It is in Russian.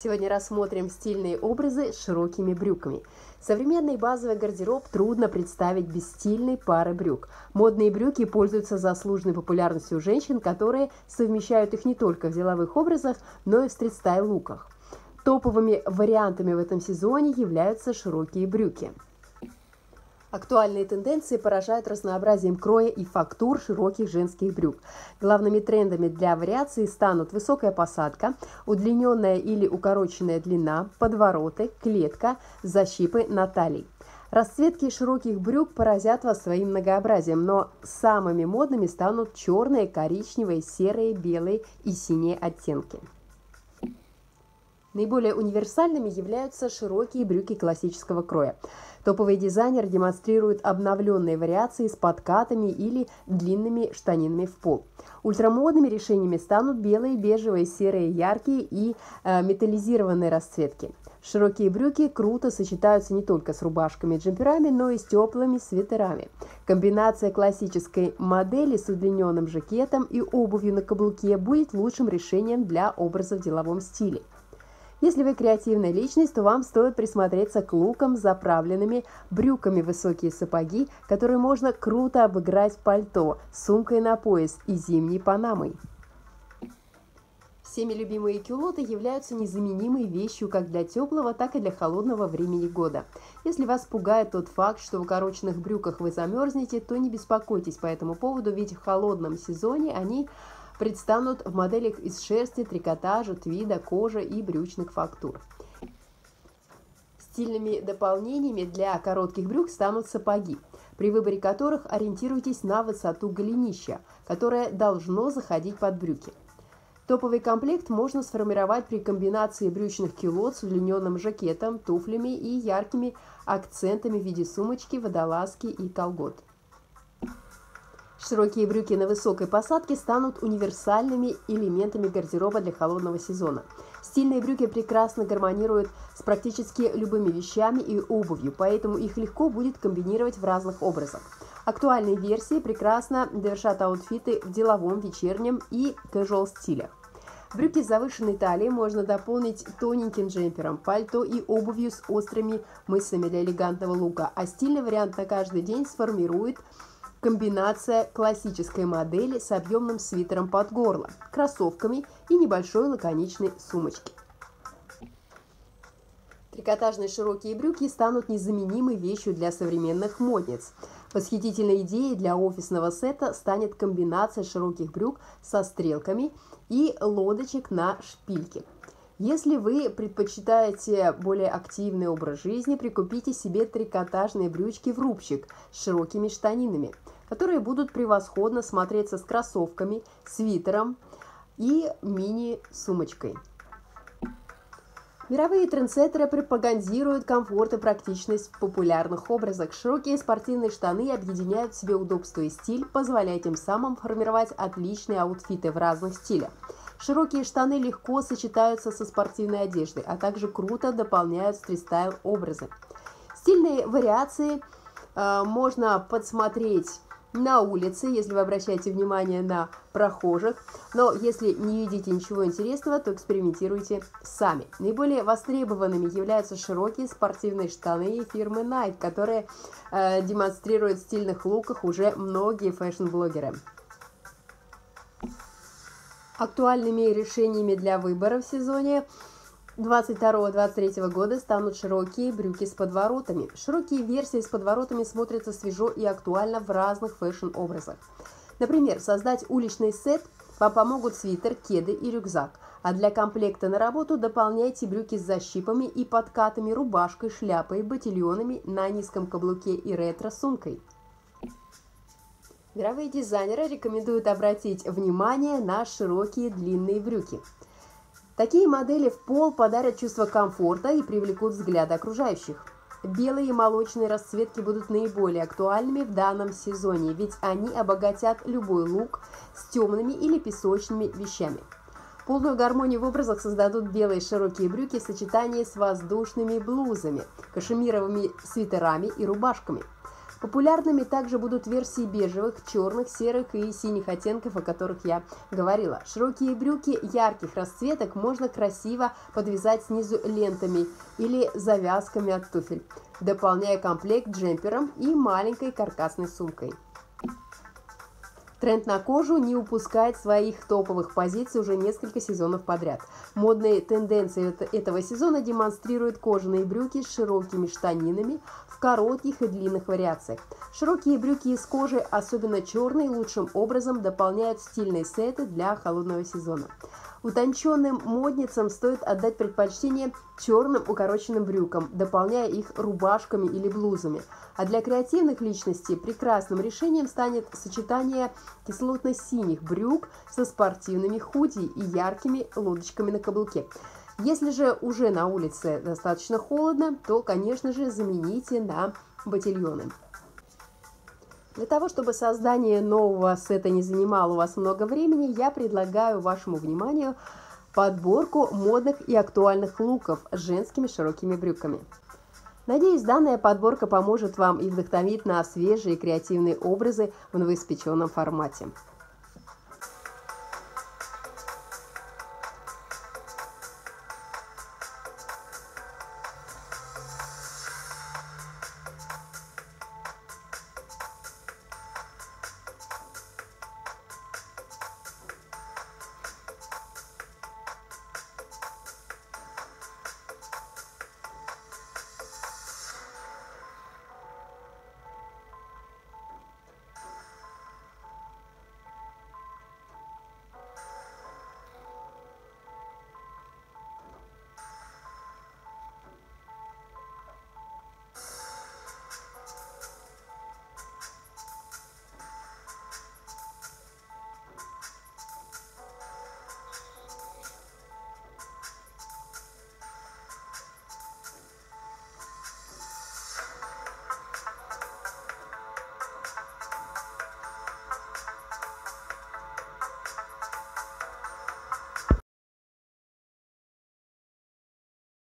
Сегодня рассмотрим стильные образы с широкими брюками. Современный базовый гардероб трудно представить без стильной пары брюк. Модные брюки пользуются заслуженной популярностью у женщин, которые совмещают их не только в деловых образах, но и в стрит-стайл-луках. Топовыми вариантами в этом сезоне являются широкие брюки. Актуальные тенденции поражают разнообразием кроя и фактур широких женских брюк. Главными трендами для вариации станут высокая посадка, удлиненная или укороченная длина, подвороты, клетка, защипы на талии. Расцветки широких брюк поразят вас своим многообразием, но самыми модными станут черные, коричневые, серые, белые и синие оттенки. Наиболее универсальными являются широкие брюки классического кроя. Топовый дизайнер демонстрирует обновленные вариации с подкатами или длинными штанинами в пол. Ультрамодными решениями станут белые, бежевые, серые, яркие и э, металлизированные расцветки. Широкие брюки круто сочетаются не только с рубашками и джемперами, но и с теплыми свитерами. Комбинация классической модели с удлиненным жакетом и обувью на каблуке будет лучшим решением для образа в деловом стиле. Если вы креативная личность, то вам стоит присмотреться к лукам с заправленными брюками высокие сапоги, которые можно круто обыграть пальто, сумкой на пояс и зимней панамой. Всеми любимые кюлоты являются незаменимой вещью как для теплого, так и для холодного времени года. Если вас пугает тот факт, что в укороченных брюках вы замерзнете, то не беспокойтесь по этому поводу, ведь в холодном сезоне они предстанут в моделях из шерсти, трикотажа, твида, кожи и брючных фактур. Стильными дополнениями для коротких брюк станут сапоги, при выборе которых ориентируйтесь на высоту голенища, которое должно заходить под брюки. Топовый комплект можно сформировать при комбинации брючных кюлот с удлиненным жакетом, туфлями и яркими акцентами в виде сумочки, водолазки и колгот. Широкие брюки на высокой посадке станут универсальными элементами гардероба для холодного сезона. Стильные брюки прекрасно гармонируют с практически любыми вещами и обувью, поэтому их легко будет комбинировать в разных образах. Актуальные версии прекрасно довершат аутфиты в деловом, вечернем и casual стилях. Брюки с завышенной талией можно дополнить тоненьким джемпером, пальто и обувью с острыми мысами для элегантного лука, а стильный вариант на каждый день сформирует Комбинация классической модели с объемным свитером под горло, кроссовками и небольшой лаконичной сумочки. Трикотажные широкие брюки станут незаменимой вещью для современных модниц. Восхитительной идеей для офисного сета станет комбинация широких брюк со стрелками и лодочек на шпильке. Если вы предпочитаете более активный образ жизни, прикупите себе трикотажные брючки в рубчик с широкими штанинами, которые будут превосходно смотреться с кроссовками, свитером и мини-сумочкой. Мировые трендсеттеры пропагандируют комфорт и практичность в популярных образах. Широкие спортивные штаны объединяют в себе удобство и стиль, позволяя тем самым формировать отличные аутфиты в разных стилях. Широкие штаны легко сочетаются со спортивной одеждой, а также круто дополняют стрит-стайл образы. Стильные вариации э, можно подсмотреть на улице, если вы обращаете внимание на прохожих. Но если не видите ничего интересного, то экспериментируйте сами. Наиболее востребованными являются широкие спортивные штаны фирмы Nike, которые э, демонстрируют в стильных луках уже многие фэшн-блогеры. Актуальными решениями для выбора в сезоне 22-23 года станут широкие брюки с подворотами. Широкие версии с подворотами смотрятся свежо и актуально в разных фэшн-образах. Например, создать уличный сет вам помогут свитер, кеды и рюкзак. А для комплекта на работу дополняйте брюки с защипами и подкатами, рубашкой, шляпой, ботильонами на низком каблуке и ретро-сумкой. Мировые дизайнеры рекомендуют обратить внимание на широкие длинные брюки. Такие модели в пол подарят чувство комфорта и привлекут взгляд окружающих. Белые и молочные расцветки будут наиболее актуальными в данном сезоне, ведь они обогатят любой лук с темными или песочными вещами. Полную гармонию в образах создадут белые широкие брюки в сочетании с воздушными блузами, кашемировыми свитерами и рубашками – Популярными также будут версии бежевых, черных, серых и синих оттенков, о которых я говорила. Широкие брюки ярких расцветок можно красиво подвязать снизу лентами или завязками от туфель, дополняя комплект джемпером и маленькой каркасной сумкой. Тренд на кожу не упускает своих топовых позиций уже несколько сезонов подряд. Модные тенденции этого сезона демонстрируют кожаные брюки с широкими штанинами в коротких и длинных вариациях. Широкие брюки из кожи, особенно черные, лучшим образом дополняют стильные сеты для холодного сезона. Утонченным модницам стоит отдать предпочтение черным укороченным брюкам, дополняя их рубашками или блузами. А для креативных личностей прекрасным решением станет сочетание кислотно-синих брюк со спортивными худи и яркими лодочками на каблуке. Если же уже на улице достаточно холодно, то, конечно же, замените на ботильоны. Для того, чтобы создание нового сета не занимало у вас много времени, я предлагаю вашему вниманию подборку модных и актуальных луков с женскими широкими брюками. Надеюсь, данная подборка поможет вам и вдохновит на свежие креативные образы в новоиспеченном формате.